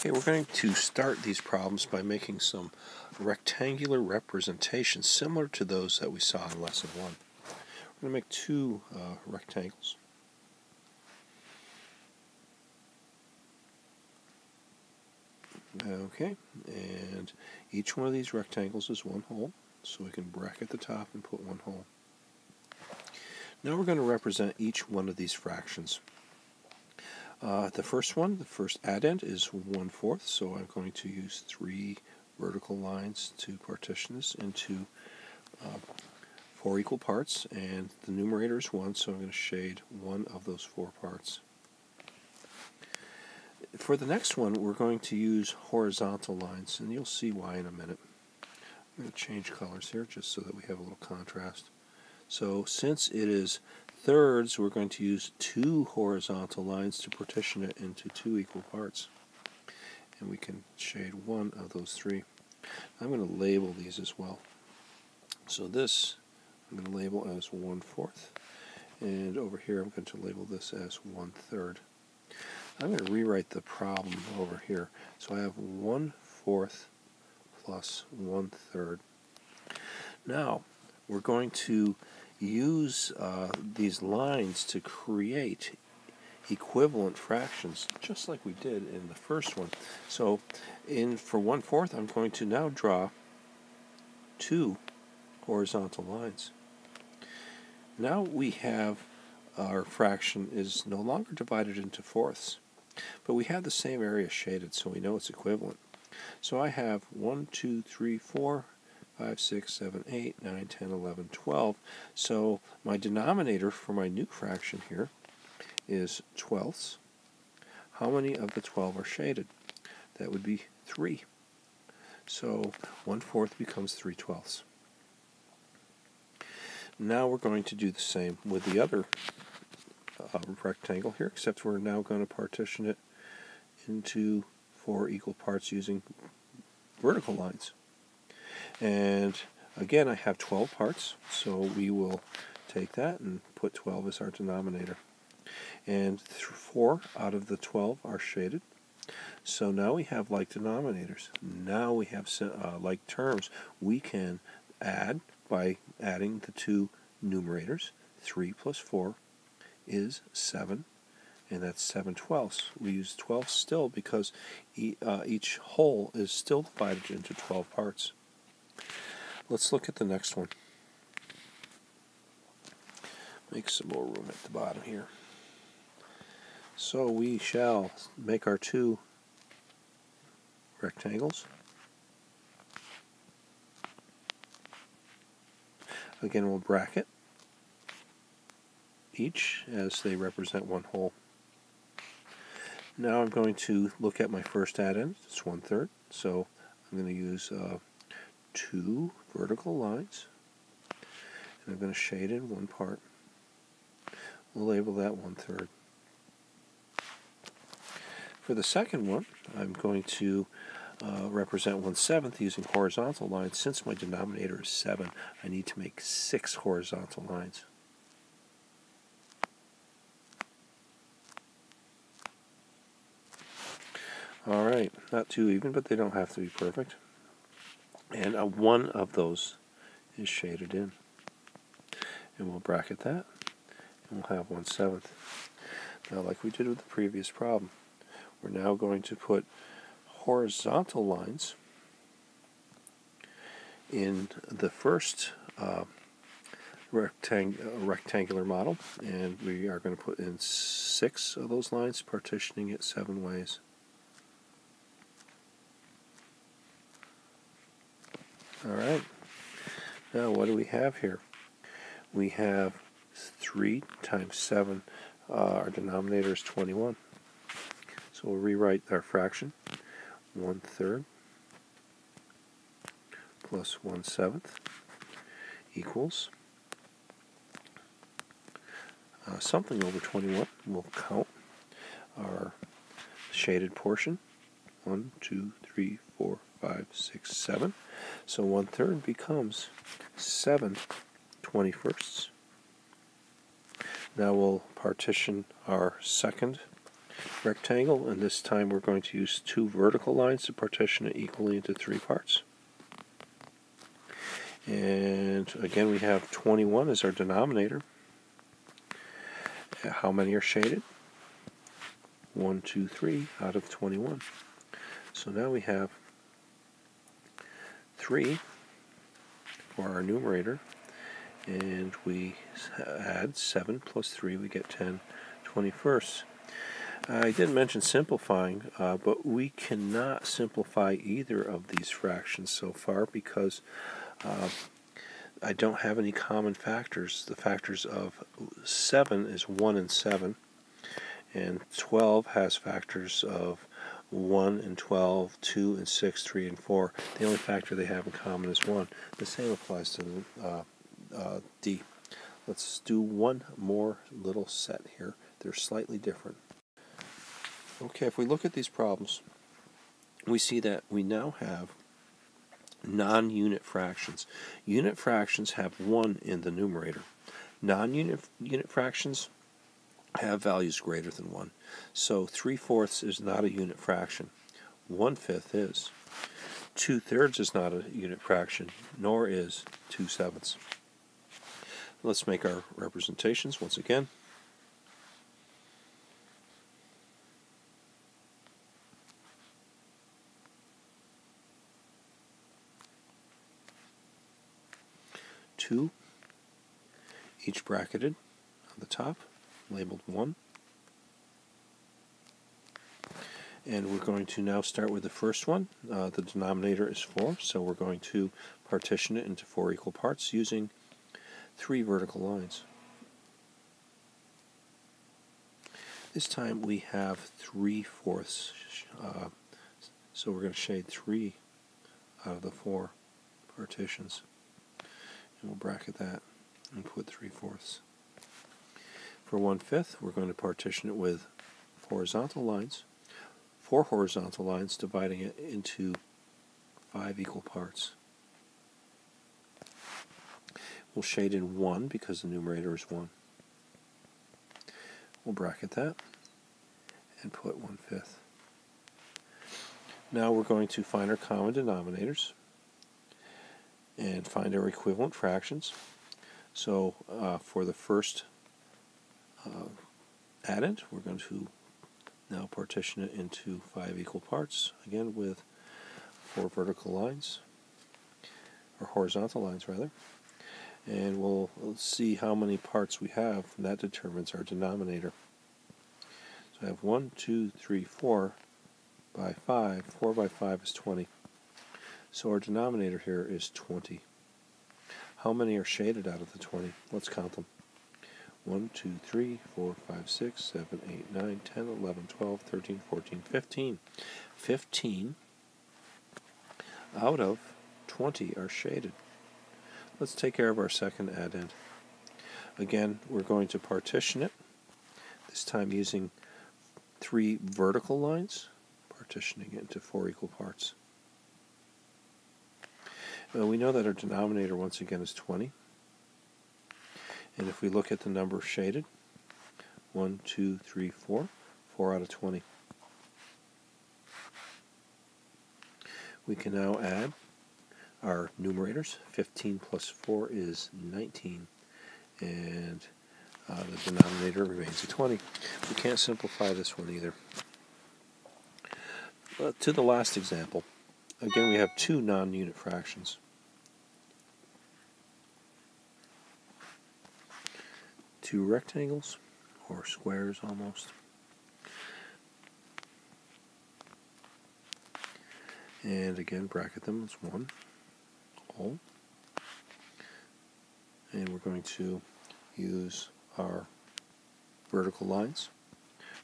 Okay, we're going to start these problems by making some rectangular representations similar to those that we saw in lesson one. We're going to make two uh, rectangles. Okay, and each one of these rectangles is one whole, so we can bracket the top and put one whole. Now we're going to represent each one of these fractions. Uh, the first one, the first addend is one-fourth, so I'm going to use three vertical lines to partition this into uh, four equal parts, and the numerator is 1, so I'm going to shade one of those four parts. For the next one, we're going to use horizontal lines, and you'll see why in a minute. I'm going to change colors here just so that we have a little contrast. So since it is thirds, we're going to use two horizontal lines to partition it into two equal parts. And we can shade one of those three. I'm going to label these as well. So this I'm going to label as one fourth. And over here I'm going to label this as one third. I'm going to rewrite the problem over here. So I have one fourth plus one third. Now we're going to use uh, these lines to create equivalent fractions, just like we did in the first one. So in for one-fourth, I'm going to now draw two horizontal lines. Now we have our fraction is no longer divided into fourths, but we have the same area shaded, so we know it's equivalent. So I have 1, 2, 3, 4, 5, 6, 7, 8, 9, 10, 11, 12. So my denominator for my new fraction here is twelfths. How many of the 12 are shaded? That would be 3. So 1 fourth becomes 3 twelfths. Now we're going to do the same with the other uh, rectangle here, except we're now going to partition it into four equal parts using vertical lines. And again, I have 12 parts, so we will take that and put 12 as our denominator. And 4 out of the 12 are shaded. So now we have like denominators. Now we have uh, like terms. We can add by adding the two numerators. 3 plus 4 is 7 and that's 7 twelfths. We use 12 still because e uh, each whole is still divided into 12 parts. Let's look at the next one. Make some more room at the bottom here. So we shall make our two rectangles. Again, we'll bracket each as they represent one whole. Now I'm going to look at my first addend. It's one third. So I'm going to use uh, two vertical lines and I'm going to shade in one part. We'll label that one third. For the second one, I'm going to uh, represent one seventh using horizontal lines. Since my denominator is 7, I need to make 6 horizontal lines. Alright, not too even, but they don't have to be perfect and a one of those is shaded in. And we'll bracket that, and we'll have one seventh. Now, like we did with the previous problem, we're now going to put horizontal lines in the first uh, rectang rectangular model, and we are going to put in six of those lines, partitioning it seven ways. All right. Now, what do we have here? We have 3 times 7. Uh, our denominator is 21. So we'll rewrite our fraction. 1 third plus 1 seventh equals uh, something over 21. We'll count our shaded portion. 1, 2, 3, 4, 5, 6, 7. So one third becomes 7 21sts. Now we'll partition our second rectangle, and this time we're going to use two vertical lines to partition it equally into three parts. And again, we have 21 as our denominator. Uh, how many are shaded? 1, 2, 3 out of 21. So now we have 3 for our numerator, and we add 7 plus 3, we get 10 21st. I didn't mention simplifying, uh, but we cannot simplify either of these fractions so far because uh, I don't have any common factors. The factors of 7 is 1 and 7, and 12 has factors of 1 and 12, 2 and 6, 3 and 4. The only factor they have in common is 1. The same applies to uh, uh, D. Let's do one more little set here. They're slightly different. Okay, if we look at these problems, we see that we now have non-unit fractions. Unit fractions have 1 in the numerator. Non-unit unit fractions have values greater than 1. So 3 fourths is not a unit fraction. 1 fifth is. 2 thirds is not a unit fraction, nor is 2 sevenths. Let's make our representations once again. Two, each bracketed on the top, labeled 1. And we're going to now start with the first one. Uh, the denominator is 4, so we're going to partition it into four equal parts using three vertical lines. This time we have 3 fourths, uh, so we're going to shade 3 out of the four partitions. And we'll bracket that and put 3 fourths. For 1 fifth, we're going to partition it with horizontal lines, four horizontal lines dividing it into five equal parts. We'll shade in 1 because the numerator is 1. We'll bracket that and put 1 fifth. Now we're going to find our common denominators and find our equivalent fractions. So uh, for the first uh, addend, we're going to now partition it into five equal parts, again with four vertical lines, or horizontal lines rather and we'll, see how many parts we have, and that determines our denominator. So I have 1, 2, 3, 4 by 5. 4 by 5 is 20. So our denominator here is 20. How many are shaded out of the 20? Let's count them. 1, 2, 3, 4, 5, 6, 7, 8, 9, 10, 11, 12, 13, 14, 15. 15 out of 20 are shaded. Let's take care of our second addend. Again, we're going to partition it, this time using three vertical lines, partitioning it into four equal parts. Now we know that our denominator once again is 20. And if we look at the number shaded, 1, 2, 3, 4, 4 out of 20. We can now add our numerators. 15 plus 4 is 19, and uh, the denominator remains a 20. We can't simplify this one either. Uh, to the last example, again we have two non-unit fractions. Two rectangles, or squares almost. And again, bracket them as one whole. And we're going to use our vertical lines,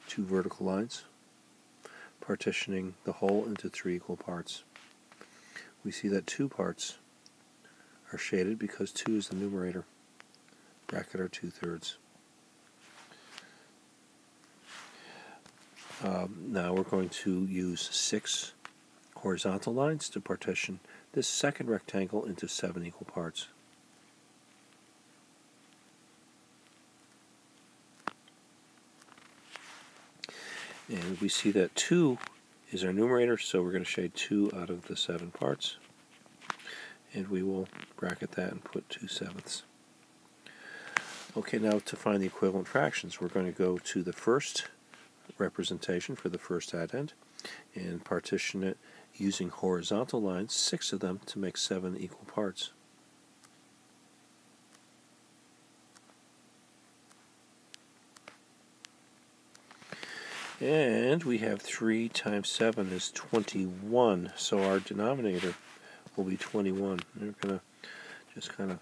two vertical lines, partitioning the whole into three equal parts. We see that two parts are shaded because 2 is the numerator. Bracket our 2 thirds. Um, now we're going to use six horizontal lines to partition this second rectangle into seven equal parts. And we see that 2 is our numerator, so we're going to shade 2 out of the 7 parts. And we will bracket that and put 2 sevenths. Okay, now to find the equivalent fractions, we're going to go to the first representation for the first addend and partition it using horizontal lines, six of them, to make seven equal parts. And we have 3 times 7 is 21, so our denominator will be 21. We're going to just kind of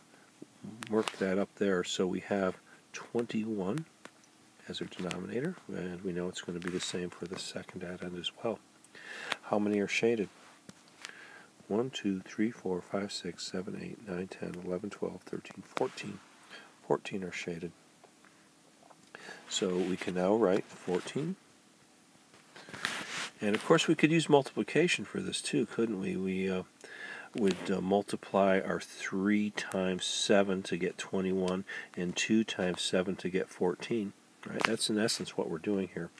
work that up there. So we have 21 as our denominator, and we know it's going to be the same for the second addend as well. How many are shaded? 1, 2, 3, 4, 5, 6, 7, 8, 9, 10, 11, 12, 13, 14. 14 are shaded. So we can now write 14. And of course we could use multiplication for this too, couldn't we? We uh, would uh, multiply our 3 times 7 to get 21 and 2 times 7 to get 14. Right? That's in essence what we're doing here.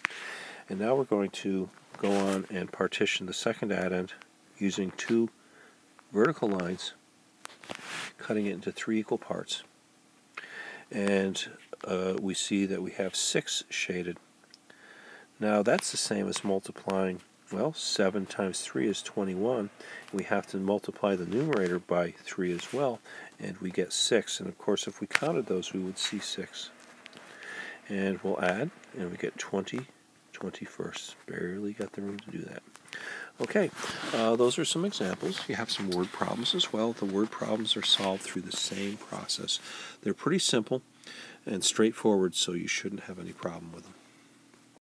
And now we're going to go on and partition the second addend using two vertical lines, cutting it into three equal parts. And uh, we see that we have six shaded. Now that's the same as multiplying, well, 7 times 3 is 21. We have to multiply the numerator by 3 as well, and we get 6. And of course, if we counted those, we would see 6. And we'll add, and we get 20 21st. Barely got the room to do that. Okay, uh, those are some examples. You have some word problems as well. The word problems are solved through the same process. They're pretty simple and straightforward, so you shouldn't have any problem with them.